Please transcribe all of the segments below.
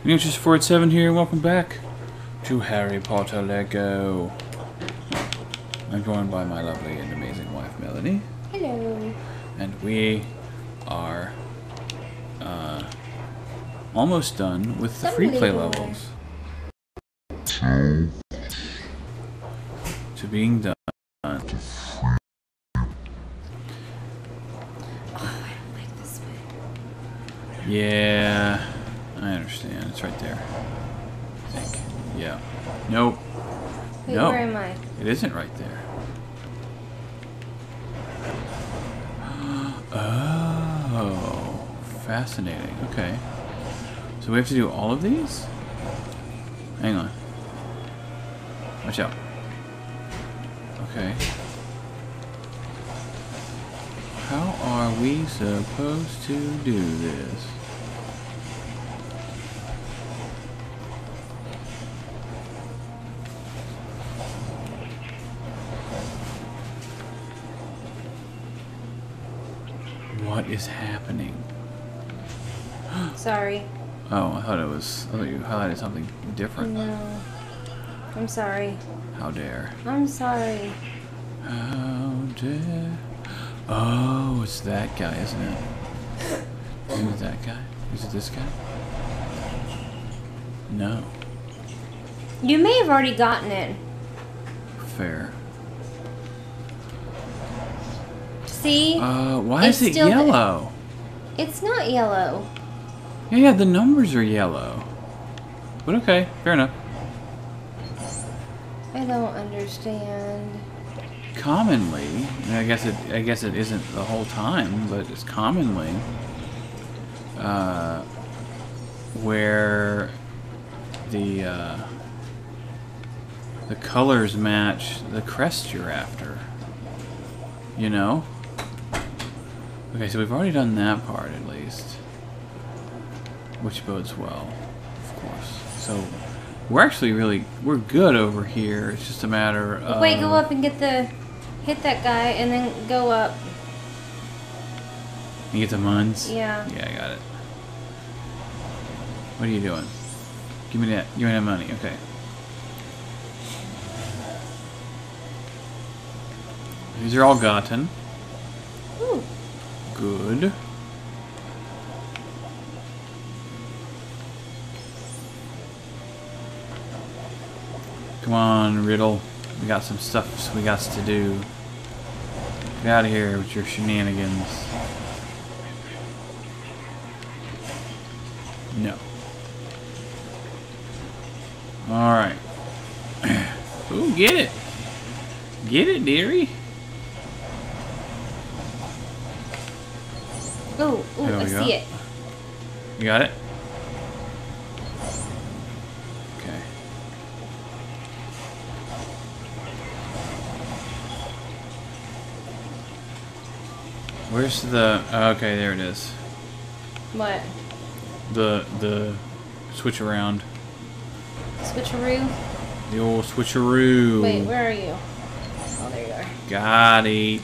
Ignatius 487 here, welcome back to Harry Potter Lego. I'm joined by my lovely and amazing wife, Melanie. Hello. And we are uh, almost done with the free play levels. To being done. Oh, like. Yeah, understand. It's right there. I think. Yeah. Nope. Wait, No. where am I? It isn't right there. Oh, fascinating. Okay. So we have to do all of these? Hang on. Watch out. Okay. How are we supposed to do this? What is happening? Sorry. Oh, I thought it was. I thought you highlighted something different. No. I'm sorry. How dare. I'm sorry. How dare. Oh, it's that guy, isn't it? Is it? That guy? Is it this guy? No. You may have already gotten it. Fair. See? Uh, why It's is it yellow? it's not yellow. Yeah, yeah, the numbers are yellow. But okay, fair enough. I don't understand. commonly, and I guess it I guess it isn't the whole time, but it's commonly uh, where the uh, the colors match the crest you're after. You know? Okay, so we've already done that part at least. Which bodes well, of course. So we're actually really we're good over here. It's just a matter of Wait, go up and get the. Hit that guy and then go up. You get the muns? Yeah. Yeah, I got it. What are you doing? Give me that. Give me that money. Okay. These are all gotten. Good. Come on, Riddle. We got some stuff we got to do. Get out of here with your shenanigans. No. Alright. Ooh, get it. Get it, dearie. Ooh, ooh, There we I go. see it. You got it? Okay. Where's the okay, there it is. What? The the switch around. Switcheroo? The old switcheroo. Wait, where are you? Oh, there you are. Got it.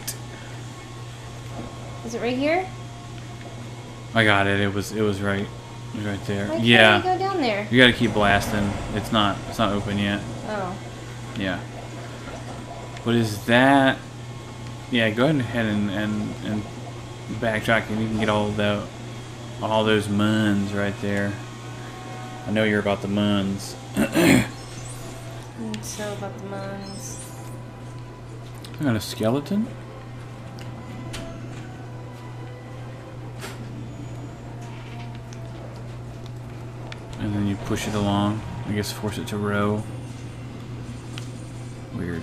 Is it right here? I got it. It was it was right. It was right there. Why yeah. Go down there? You gotta keep blasting. It's not it's not open yet. Oh. Yeah. What is that? Yeah, go ahead and and, and backtrack and you can get all the all those muns right there. I know you're about the muns. So about the muns. I got a skeleton. And then you push it along. I guess force it to row. Weird.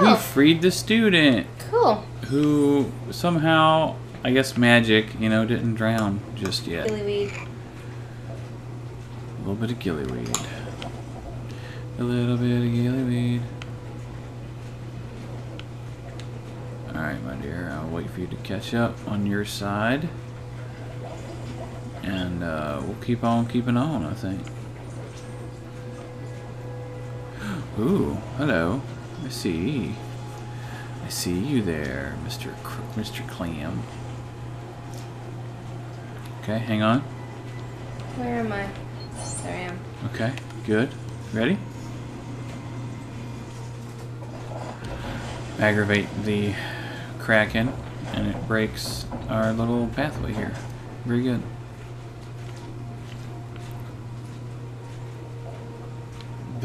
We Oh, freed the student cool. who somehow, I guess magic, you know, didn't drown just yet. Gillyweed. A little bit of gillyweed. A little bit of gillyweed. Alright, my dear, I'll wait for you to catch up on your side. And uh, we'll keep on keeping on, I think. Ooh, hello. I see. I see you there, Mr. Cr- Mr. Clam. Okay, hang on. Where am I? There I am. Okay, good. Ready? Aggravate the kraken, and it breaks our little pathway here. Very good.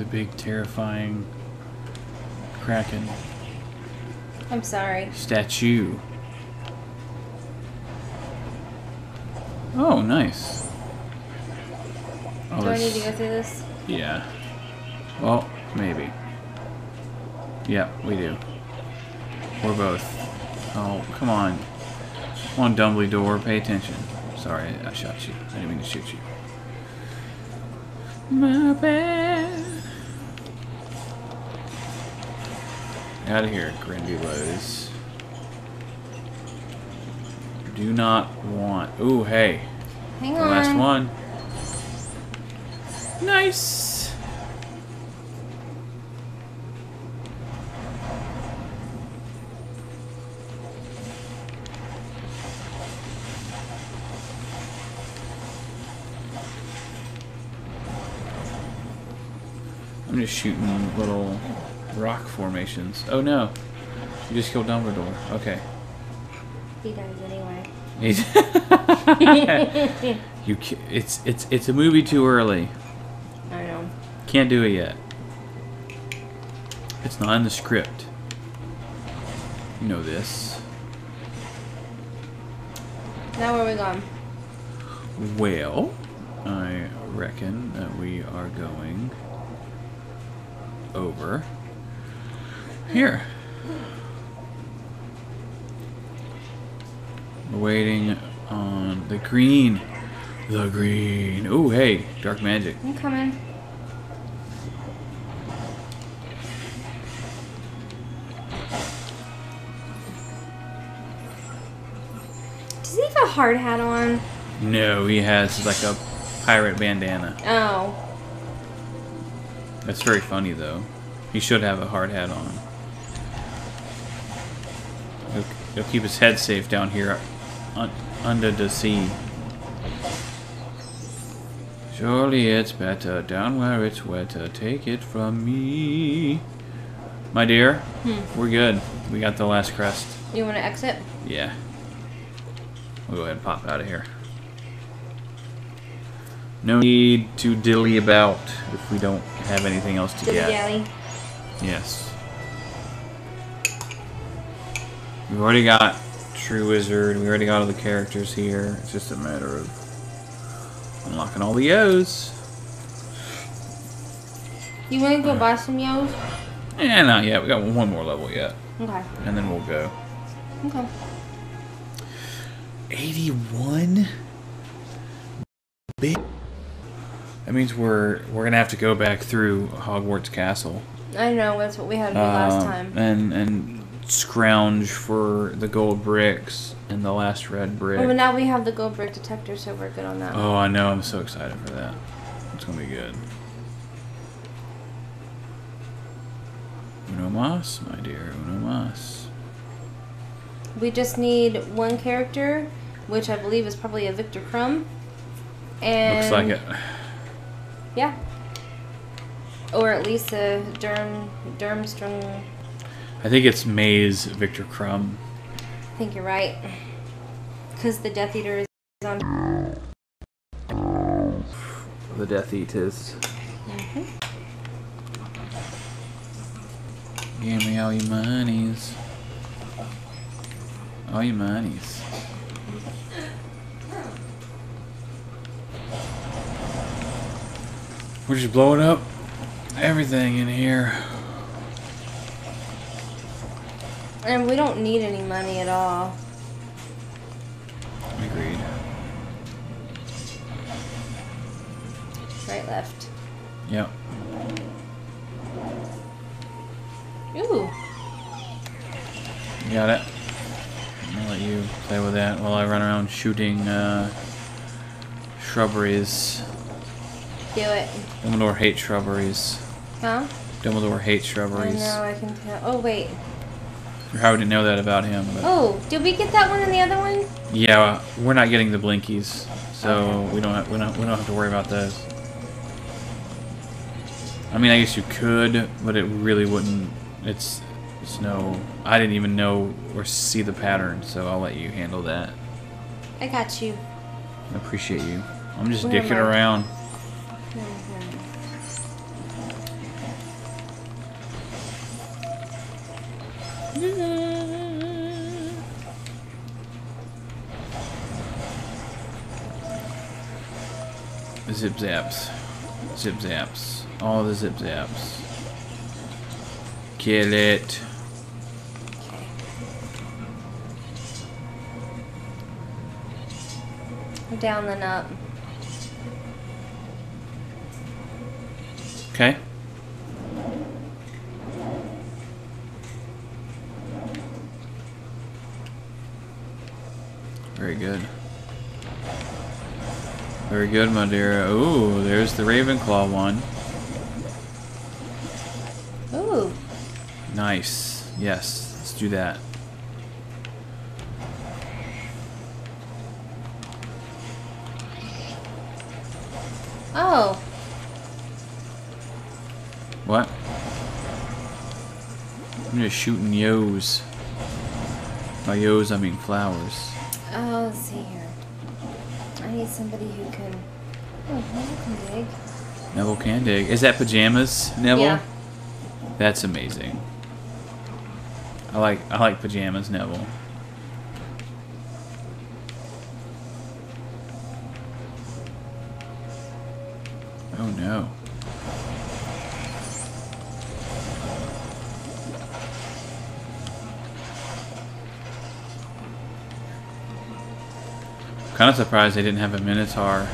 The big, terrifying kraken I'm sorry. statue. Oh, nice. Oh, Do I need to go through this? yeah. Well, maybe. Yeah, we do. We're both. Oh, come on. Come on, Dumbledore, pay attention. Sorry, I shot you. I didn't mean to shoot you. My bad. Out of here, Grindylows. Do not want. Ooh, hey. Hang The on. last one. Nice. I'm just shooting little rock formations. Oh no. You just killed Dumbledore. Okay. He dies anyway. you it's it's it's a movie too early. I know. Can't do it yet. It's not in the script. You know this. Now where are we going? Well, I reckon that we are going over here. Waiting on the green. The green. Oh, hey, dark magic. I'm coming. Does he have a hard hat on? No, he has like a pirate bandana. Oh. That's very funny, though. He should have a hard hat on. He'll, keep his head safe down here un, under the sea. Surely it's better down where it's wetter. Take it from me. My dear, hmm. we're good. We got the last crest. You want to exit? Yeah. We'll go ahead and pop out of here. No need to dilly about if we don't have anything else to get. dally. Yes. We've already got True Wizard. We already got all the characters here. It's just a matter of unlocking all the O's. You want to go buy some yos? Eh, not yet. We got one more level yet, Okay. and then we'll go. Okay. 81. Big. That means we're we're gonna have to go back through Hogwarts Castle. I know, that's what we had to do last Um, time. And and scrounge for the gold bricks and the last red brick. Oh, but now we have the gold brick detector, so we're good on that. Oh, I know. I'm so excited for that. It's gonna be good. Uno mas, my dear. Uno mas. We just need one character, which I believe is probably a Viktor Krum. And Looks like it. Yeah. Or at least a Durm Durmstrang. I think it's Maze Viktor Krum. I think you're right. Because the Death Eater is on. The Death Eaters. Mm-hmm. Give me all your monies. All your monies. We're just blowing up everything in here. And we don't need any money at all. Agreed. Right, left. Yep. Ooh. You got it. I'll let you play with that while I run around shooting uh, shrubberies. Do it. Dumbledore hates shrubberies. Huh? Dumbledore hates shrubberies. I know, I can tell. Oh, wait. You probably didn't know that about him, but Oh, did we get that one and the other one? yeah, we're not getting the blinkies, so we don't have, we don't we don't have to worry about those. I mean, I guess you could, but it really wouldn't. It's it's no. I didn't even know or see the pattern, so I'll let you handle that. I got you. I appreciate you. I'm just Where dicking around. Hmm. Zip zaps. Zip zaps. All the zip zaps. Kill it. Down then up. Okay. Very good. Very good, Madeira. Ooh, there's the Ravenclaw one. Ooh. Nice. Yes, let's do that. Oh. What? I'm just shooting yos. By yos, I mean flowers. Somebody who can. Oh, Neville can dig. Neville can dig. Is that pajamas, Neville? Yeah. That's amazing. I like I like pajamas, Neville. Kind of surprised they didn't have a Minotaur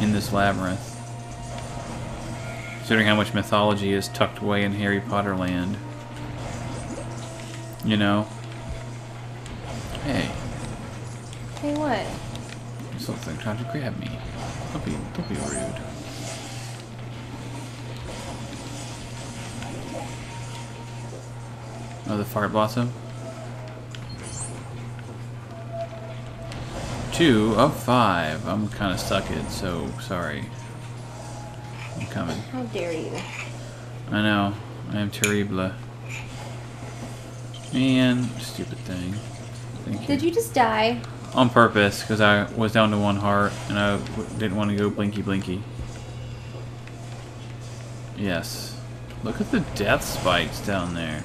in this labyrinth. Considering how much mythology is tucked away in Harry Potter land. You know? Hey, Hey, what? something trying to grab me. Don't be, don't be rude. Oh, the fart blossom? Two of five. I'm kind of stuck it, so sorry. I'm coming. How dare you? I know. I am terrible. Man, stupid thing. Thank. Did you just die? On purpose, because I was down to one heart, and I didn't want to go blinky blinky. Yes. Look at the death spikes down there.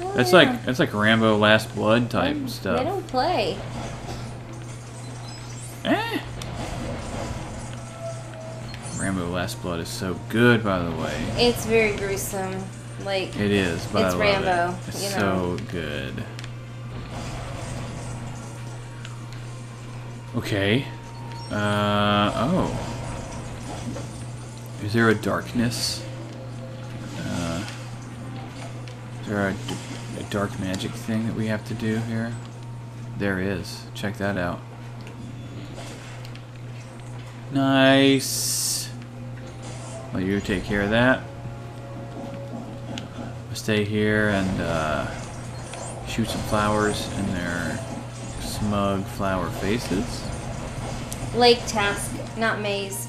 Oh, That's yeah. like that's like Rambo Last Blood type um, They stuff. They don't play. Last Blood is so good, by the way. It's very gruesome. Like, It is, but It's I Rambo, it. It's you so good. Okay. Uh oh. Is there a darkness? Uh, is there a dark magic thing that we have to do here? There is. Check that out. Nice. Let you take care of that. Stay here and uh, shoot some flowers in their smug flower faces. Lake Task, not Maze.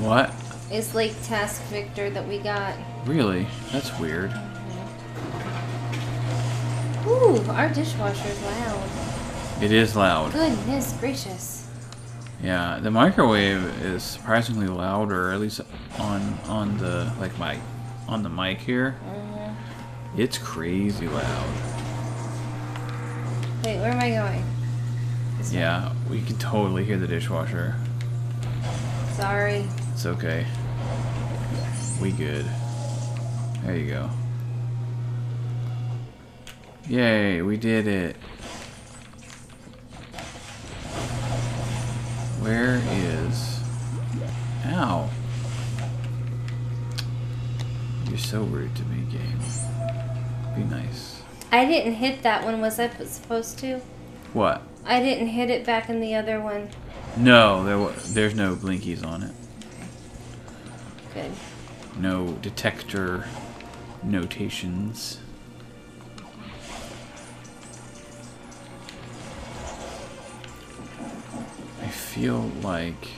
What? Is Lake Task Viktor that we got. Really? That's weird. Ooh, our dishwasher's loud. It is loud. Goodness gracious. Yeah, the microwave is surprisingly louder, at least on on the like my on the mic here. Mhm. It's crazy loud. Wait, where am I going? This. Yeah, we can totally hear the dishwasher. Sorry. It's okay. We good. There you go. Yay, we did it. Where is... Ow. You're so rude to me, game. Be nice. I didn't hit that one. Was I supposed to? What? I didn't hit it back in the other one. No, there there's no blinkies on it. Good. No detector notations. Feel like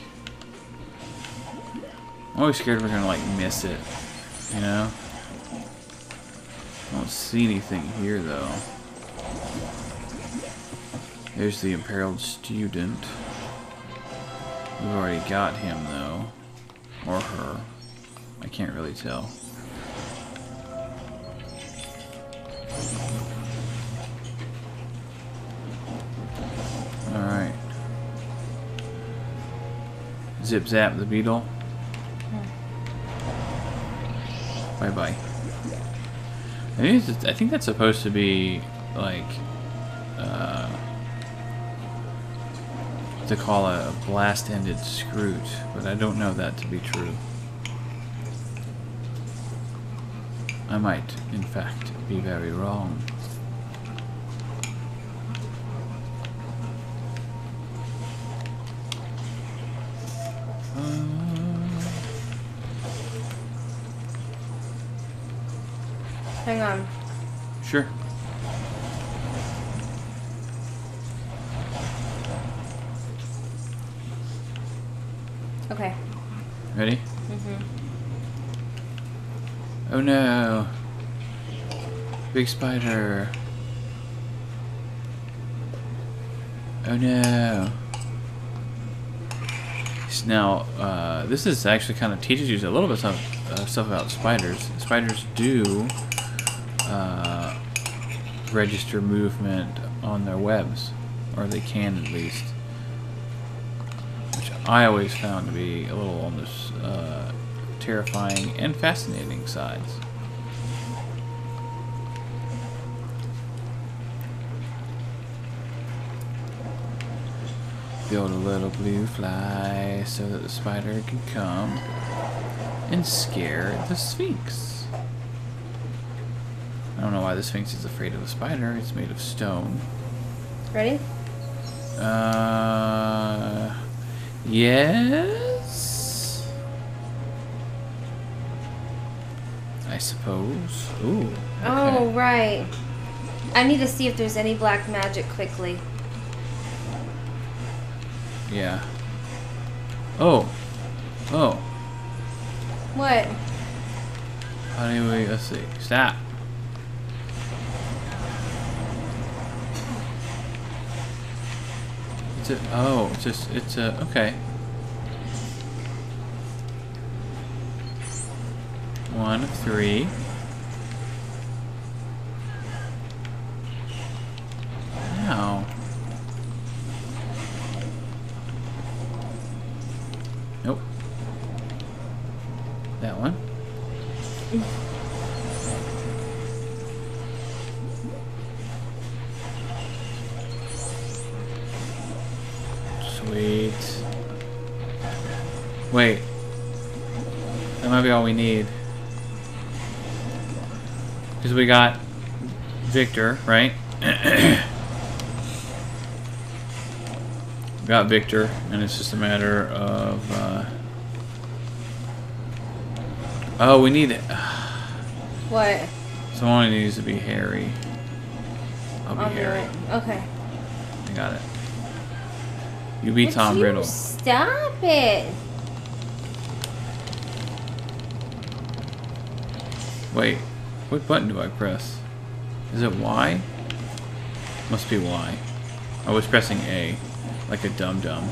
I'm always scared we're gonna like miss it, you know? I don't see anything here though. There's the imperiled student. We've already got him though. Or her. I can't really tell. Zip zap the beetle. Bye bye. I think, I think that's supposed to be like uh, to call a blast-ended Skrewt, but I don't know that to be true. I might, in fact, be very wrong. Hang on. Sure. Okay. Ready? Mm-hmm. Oh no. Big spider. Oh no. Now, uh, this is actually kind of teaches you a little bit of uh, stuff about spiders. Spiders do uh, register movement on their webs, or they can at least. Which I always found to be a little on this uh, terrifying and fascinating sides. Build a little blue fly so that the spider can come and scare the Sphinx. I don't know why the Sphinx is afraid of a spider. It's made of stone. Ready? Uh, yes. I suppose. Ooh. Oh, right. I need to see if there's any black magic quickly. Yeah. Oh. Oh. What? We? Let's see. Stop. It's a. Oh, it's just. It's a. Okay. One three. Now. Nope. That one. Sweet. Wait. All we need. Because we got Viktor, right? got Viktor, and it's just a matter of. Uh... Oh, we need it. What? Someone needs to be Harry. I'll be I'll Harry. Okay. I got it. You be Tom Riddle. Stop it. Wait, what button do I press? Is it Y? Must be Y. I was pressing A, like a dum dum.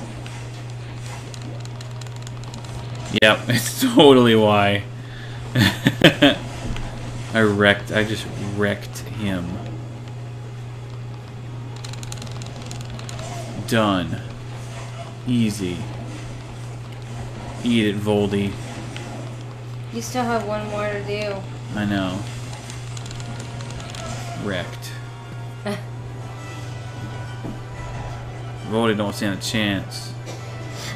Yep, it's totally Y. I wrecked. I just wrecked him. Done. Easy. Eat it, Voldy. You still have one more to do. I know. Wrecked. Voldy don't stand a chance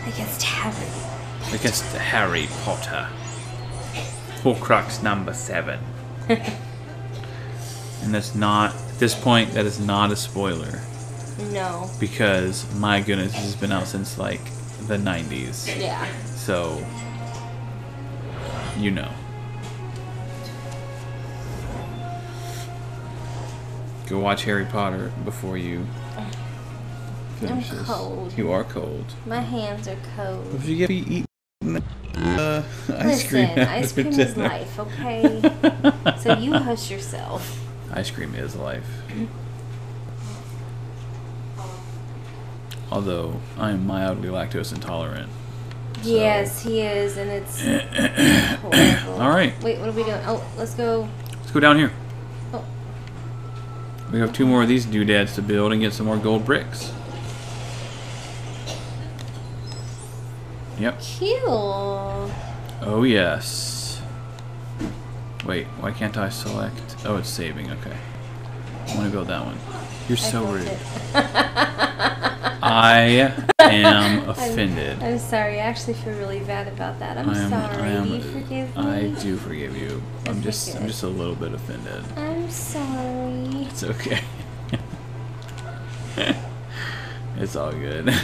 Against Harry. against Harry Potter. Horcrux number seven. and that's not, at this point, that is not a spoiler. No. Because, my goodness, this has been out since, like, the 90s. Yeah. So, you know. Go watch Harry Potter before you finish this. cold. You are cold. My hands are cold. If you get to eat uh, ice Listen, cream, ice cream is dinner. life, okay? so you hush yourself. Ice cream is life. Although I am mildly lactose intolerant. So- Yes, he is, and it's horrible. All right, Wait, what are we doing? Oh, let's go. let's go down here. We have two more of these doodads to build and get some more gold bricks. Yep. Cool. Oh yes. Wait, why can't I select? Oh, it's saving. Okay. I want to build that one. You're so rude. I am offended. I'm sorry. I actually feel really bad about that. I'm I am, sorry. I am, Do you forgive me? I do forgive you. I'm Okay, just, I'm just a little bit offended. I'm sorry. It's okay. it's all good.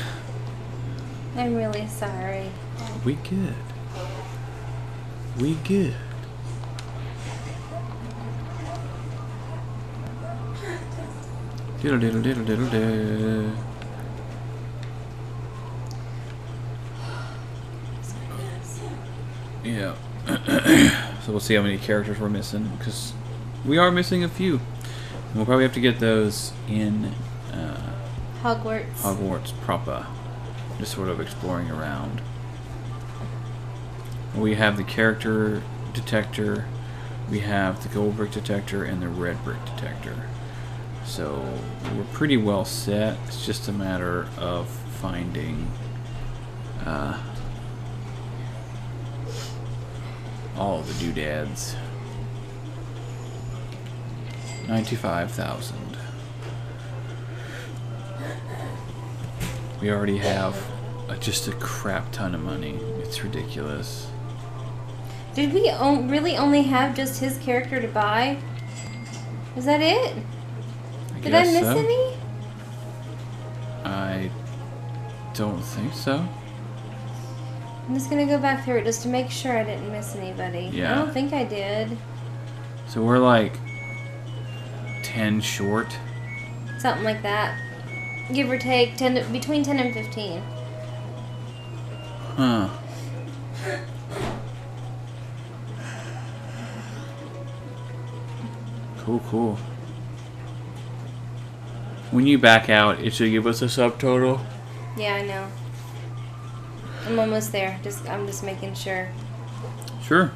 I'm really sorry. We good. We good. Diddle diddle diddle diddle diddle. Yeah. so we'll see how many characters we're missing because we are missing a few. And we'll probably have to get those in uh, Hogwarts. Hogwarts proper, just sort of exploring around. We have the character detector, we have the gold brick detector, and the red brick detector. So we're pretty well set. It's just a matter of finding uh, all the doodads. Ninety-five thousand. We already have uh, just a crap ton of money. It's ridiculous. Did we o- really only have just his character to buy? Is that it? I Did I miss so. any? I don't think so. I'm just gonna go back through it just to make sure I didn't miss anybody. Yeah. I don't think I did. So we're like 10 short. Something like that. Give or take ten to, between ten and fifteen. Huh. Cool, cool. When you back out, it should give us a subtotal. Yeah, I know. I'm almost there. Just I'm just making sure. Sure.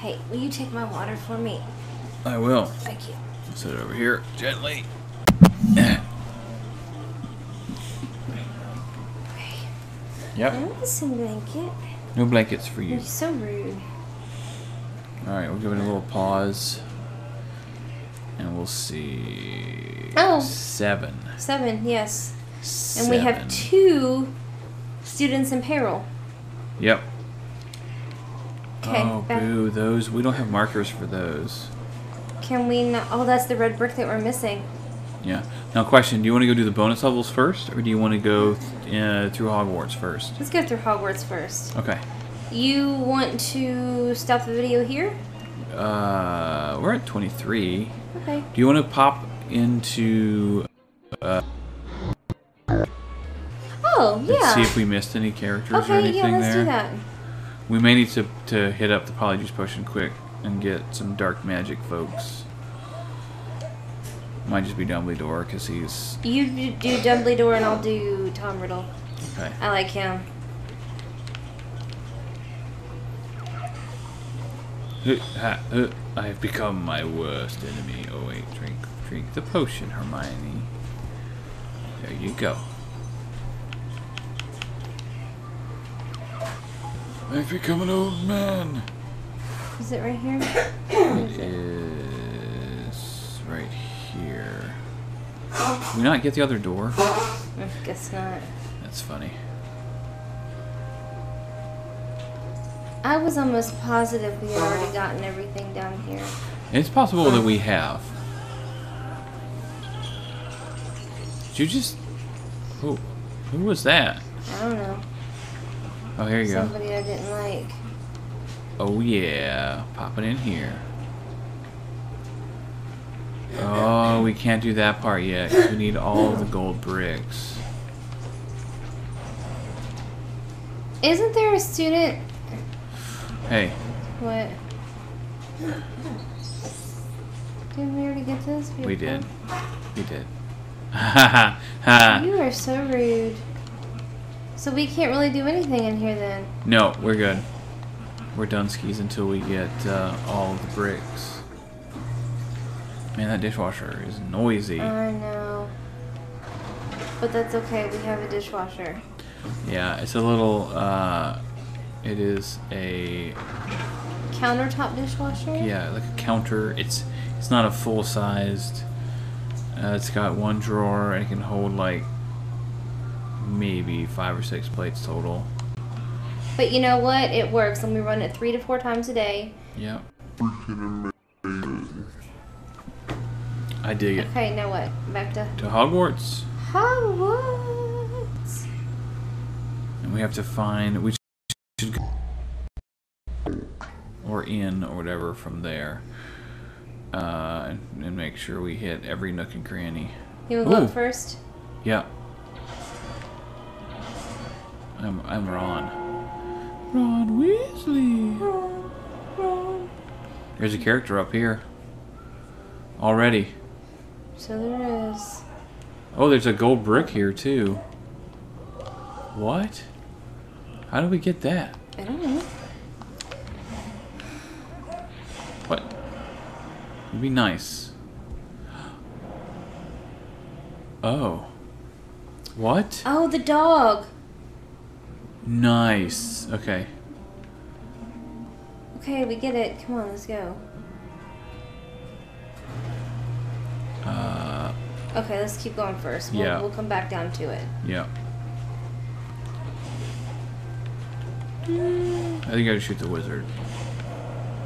Hey, will you take my water for me? I will. Thank you. Set it over here gently. Okay. Yep. I want some blanket. No blankets for you. You're so rude. All right, we'll give it a little pause, and we'll see. Oh. Seven. Seven, yes. And we have two students in peril. Yep. Okay. oh, back- boo! Those we don't have markers for those. Can we not? Oh, that's the red brick that we're missing. Yeah. Now, question: Do you want to go do the bonus levels first, or do you want to go uh, through Hogwarts first? Let's go through Hogwarts first. Okay. You want to stop the video here? Uh, we're at twenty-three. Okay. Do you want to pop into Oh, yeah. see if we missed any characters or anything yeah, let's there? do that. We may need to, to hit up the Polyjuice Potion quick and get some dark magic folks. Might just be Dumbledore because he's You do do Dumbledore and I'll do Tom Riddle. okay. I like him. I have become my worst enemy. Oh wait, drink, drink the potion, Hermione. There you go. I've become an old man. Is it right here? It is right here. Did we not get the other door? I guess not. That's funny. I was almost positive we had already gotten everything down here. It's possible that we have. Did you just? Who? Who was that? I don't know. Oh, here you go. Somebody I didn't like. Oh yeah, popping in here. Oh, we can't do that part yet. we need all the gold bricks. Isn't there a student? Hey, What? Didn't we already get this? we did. We did. Ha ha ha. You are so rude. So we can't really do anything in here then. No, we're good. We're done skis until we get uh, all the bricks. Man, that dishwasher is noisy. I know. But that's okay. We have a dishwasher. Yeah, it's a little. Uh, it is a Countertop dishwasher? yeah, like a counter. It's it's not a full sized. Uh, it's got one drawer and it can hold like maybe five or six plates total. But you know what? It works. And we run it three to four times a day. Yep. I dig it. Okay, now what? Back to To Hogwarts, Hogwarts. and we have to find we should go or in or whatever from there, uh, and, and make sure we hit every nook and cranny. You want to go first? Yeah. I'm I'm Ron. Ron Weasley. Ron, Ron. There's a character up here. Already. So there is. Oh, there's a gold brick here too. What? How do we get that? I don't know. What? It'd be nice. Oh. What? Oh, the dog. Nice. Okay. Okay, we get it. Come on, let's go. Uh, Okay, let's keep going first. We'll, Yeah. we'll come back down to it. yeah. I think I gotta shoot the wizard.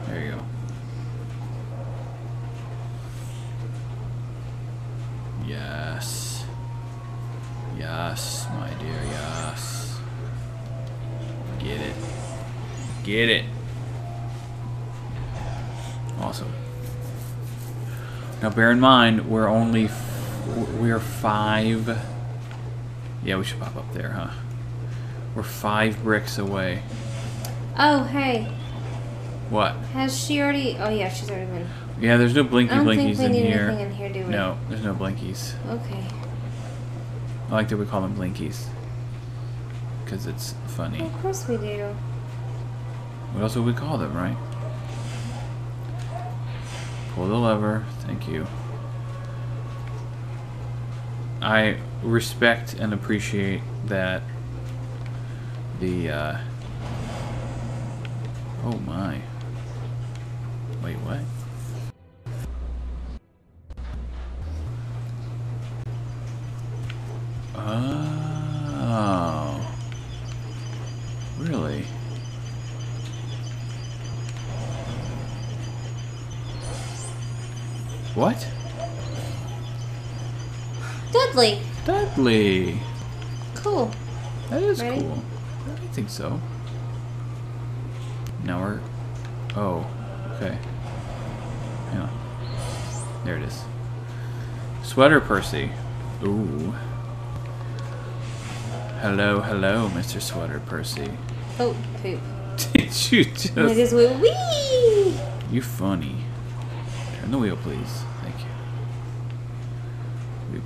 There you go. Yes. Yes, my dear, yes. Get it. Get it. Awesome. Now bear in mind, we're only, f- we're five, yeah, we should pop up there, huh? We're five bricks away. Oh, hey. What? Has she already? Oh, yeah, she's already been. Yeah, there's no blinky blinkies in need here. anything in here, do we? No, there's no blinkies. Okay. I like that we call them blinkies. Because it's funny. Of course we do. What else would we call them, right? Pull the lever. Thank you. I respect and appreciate that the, uh... Oh my. Wait, what? Oh. Really? What? Dudley. Dudley. Cool. That is Ready? cool. I think so. Now we're. Oh, okay. Hang on. There it is. Sweater Percy. Ooh. Hello, hello, Mr. Sweater Percy. Oh, poop. Did you just. It is wee. You funny. Turn the wheel, please.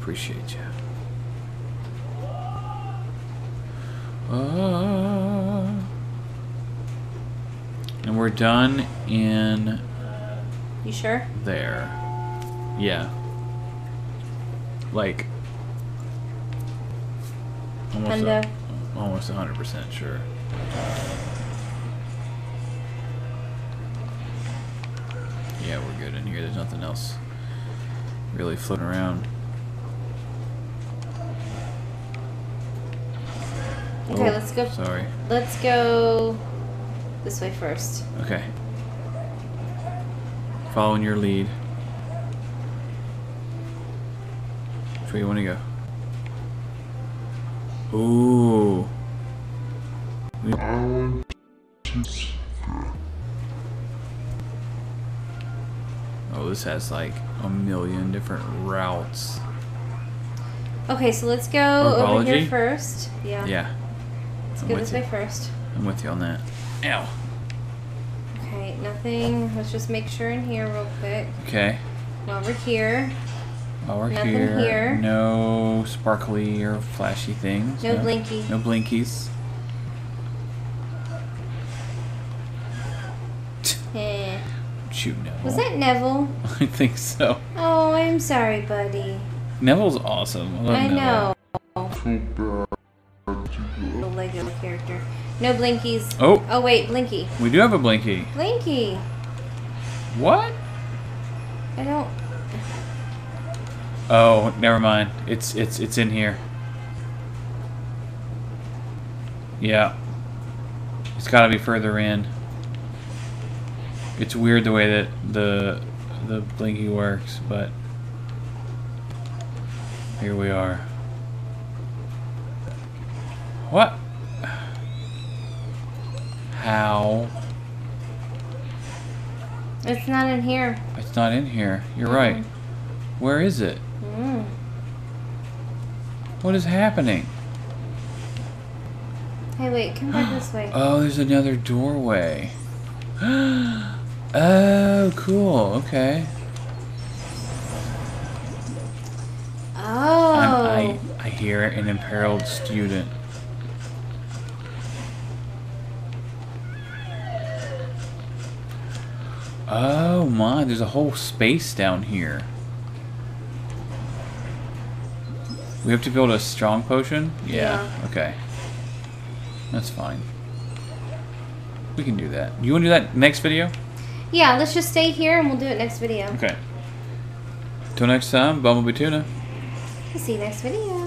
Thank you. We appreciate you. Uh, and we're done in You sure? there. Yeah. Like. Almost, a, almost 100% sure. Yeah, we're good in here. There's nothing else really floating around. Okay, Oh, let's go. Sorry. Let's go this way first. Okay. Following your lead. Which way you want to go? Ooh. We- Oh, this has like a million different routes. Okay, so let's go over here first. Yeah. Yeah, I'm go with this you. way first. I'm with you on that. Ow. Okay, nothing. Let's just make sure in here real quick. Okay. While we're here. While we're Nothing here, here. no sparkly or flashy things. No blinky. No blinkies. Eh. Don't you know? Was that Neville? I think so. Oh, I'm sorry, buddy. Neville's awesome. I, love I Neville. know. The Lego character. No blinkies. Oh. Oh wait, Blinky. We do have a blinky. Blinky. What? I don't. Oh, never mind. It's it's it's in here. Yeah. It's got to be further in. It's weird the way that the the blinky works, but here we are. What? How? It's not in here. It's not in here. You're right. Where is it? Mm. What is happening? Hey, wait. Come back this way. Oh, there's another doorway. oh, cool. Okay. Oh. I'm, I I hear an imperiled student. Oh my, there's a whole space down here. We have to build a strong potion? Yeah. Okay. That's fine. We can do that. You want to do that next video? Yeah, let's just stay here and we'll do it next video. Okay. Till next time, Bumblebee Tuna. See you next video.